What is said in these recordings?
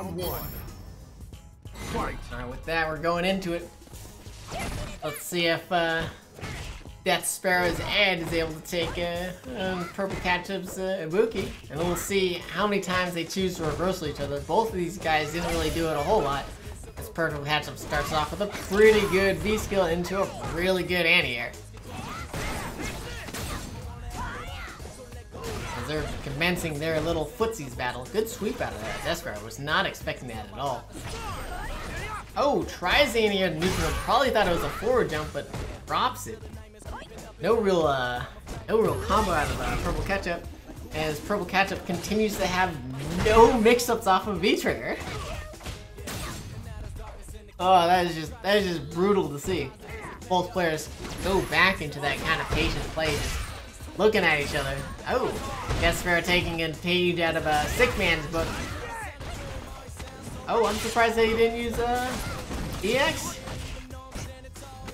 Round one. Fight. Alright, with that, we're going into it. Let's see if uh, Death Sparrow's Ed is able to take uh, um, Purple Ketchup's uh, Ibuki. And we'll see how many times they choose to reversal each other. Both of these guys didn't really do it a whole lot. This Purple Ketchup starts off with a pretty good V-skill into a really good anti-air. They're commencing their little footsies battle. Good sweep out of that. Sparrow was not expecting that at all. Oh, tries the anti-air neutral. Probably thought it was a forward jump, but drops it. No real, uh, no real combo out of uh, Purple Ketchup, as Purple Ketchup continues to have no mix-ups off of V-Trigger. Oh, that is just that is just brutal to see. Both players go back into that kind of patient play, just looking at each other. Oh, guess we're taking a page out of a sick man's book. Oh, I'm surprised that he didn't use uh, EX.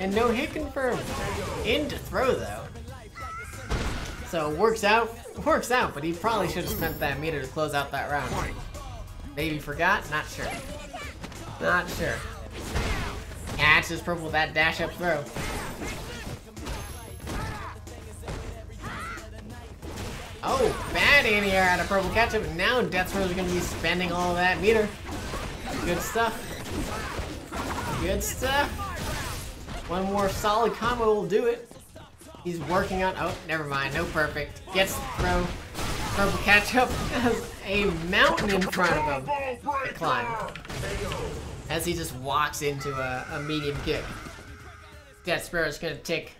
And no hit confirmed. Into throw though. So it works out, works out, but he probably should have spent that meter to close out that round. Maybe forgot? Not sure. Not sure. Catches purple that dash up throw. Oh, bad anti-air out of purple ketchup. Now Death Throw is going to be spending all that meter. Good stuff. Good stuff. One more solid combo will do it. He's working on. Oh, never mind. No perfect. Gets the throw. Purple Ketchup has a mountain in front of him to climb. As he just walks into a, a medium kick. Death Sparrow's gonna take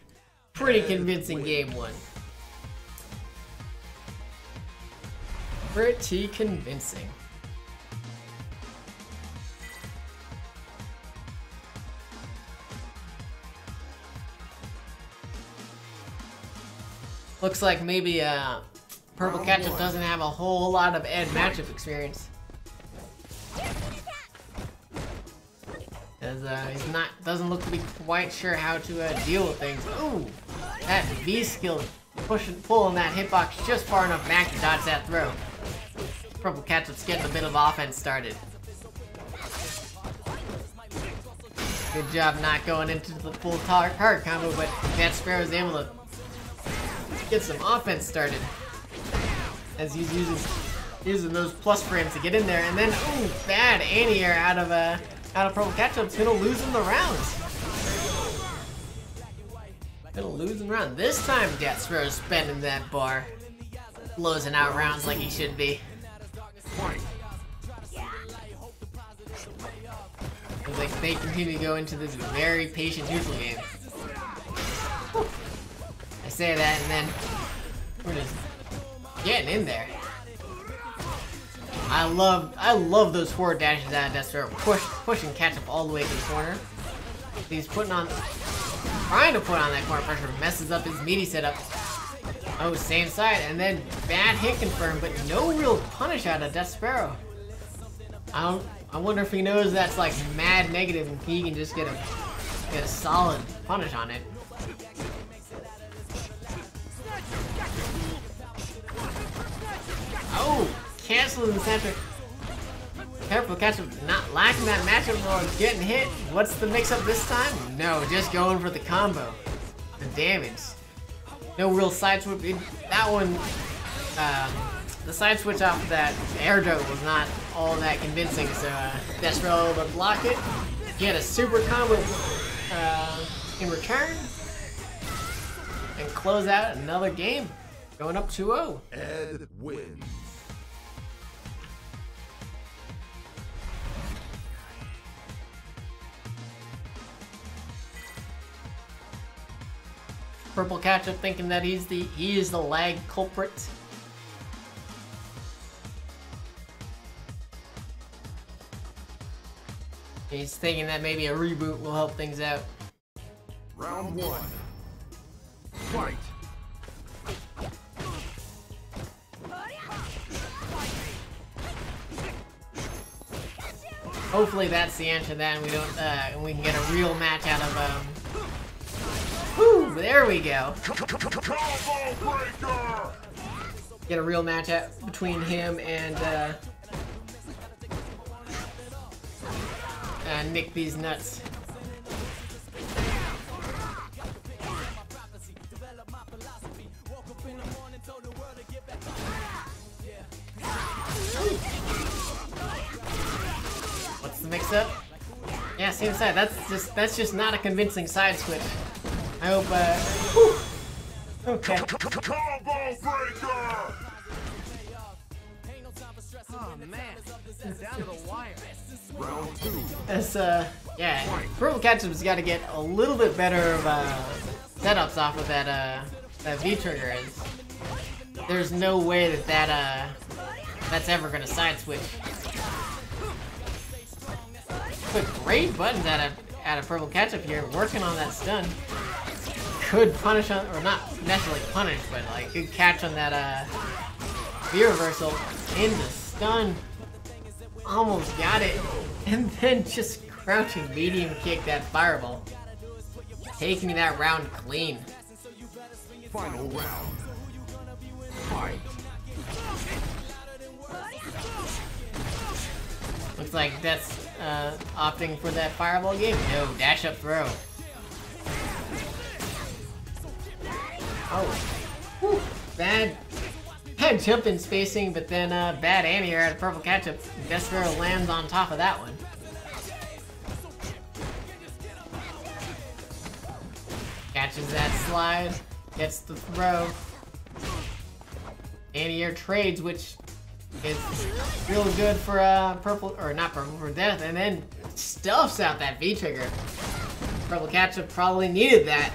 pretty convincing game one. Pretty convincing. Looks like maybe uh, Purple Ketchup doesn't have a whole lot of Ed matchup experience. As uh, he's not, doesn't look to be quite sure how to uh, deal with things. Ooh, that V skill pushing, pulling that hitbox just far enough back to dodge that throw. Purple Ketchup's getting a bit of offense started. Good job not going into the full tar hard combo, but Death Sparrow's able to get some offense started. As he's using using those plus frames to get in there, and then ooh, bad anti-air out of uh out of Purple Ketchup's gonna lose him the rounds. Gonna lose him round. This time Death Sparrow's spending that bar. Closing out rounds like he should be. Looks like they continue to go into this very patient neutral game. I say that and then we're just getting in there. I love I love those forward dashes out of Death Sparrow. Push pushing Ketchup all the way to the corner. He's putting on trying to put on that corner pressure, messes up his meaty setup. Oh, same side, and then bad hit confirmed, but no real punish out of Death Sparrow. I don't I wonder if he knows that's like mad negative and he can just get a get a solid punish on it. Oh, canceling the center. Careful, catch him. Not lacking that matchup or getting hit. What's the mix-up this time? No, just going for the combo. The damage. No real side switch. It, that one, uh, the side switch off that air joke was not all that convincing, so uh, Death Sparrow to block it. Get a super combo uh, in return. And close out another game. Going up 2-0. Ed wins. Purple Ketchup thinking that he's the he is the lag culprit. He's thinking that maybe a reboot will help things out. Round one. Fight. Hopefully that's the answer then we don't uh and we can get a real match out of um Whew, there we go. Get a real match out between him and uh uh, nick these nuts. What's the mix-up? Yeah, same side. That's just that's just not a convincing side switch. I hope. Uh, whew. okay. Combo breaker! Uh, yeah, Purple Ketchup's got to get a little bit better of uh, setups off of that uh, that V trigger. Is there's no way that that uh, that's ever gonna side switch. But great buttons out of out of Purple Ketchup here, working on that stun. Good punish on, or not necessarily punish, but like good catch on that uh, V reversal in the stun. Almost got it, and then just crouching medium kick that fireball, taking that round clean. Final round. Fight. Looks like that's uh, opting for that fireball game. No, dash up throw. Oh, Whew. bad, bad jump in spacing, but then uh, bad anti-air out of purple ketchup. Death Sparrow lands on top of that one. Catches that slide, gets the throw. Anti-air trades, which is real good for uh, purple, or not purple, for death, and then stuffs out that V-trigger. Purple Ketchup probably needed that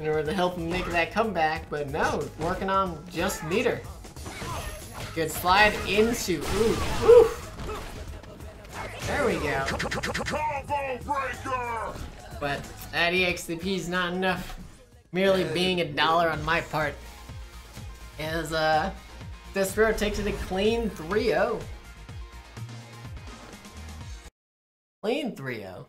in order to help him make that comeback, but no, working on just meter. Good slide into, ooh, ooh. There we go. But that EXP is not enough. Merely being a dollar on my part. As uh Death Sparrow takes it a clean 3-0. Clean 3-0.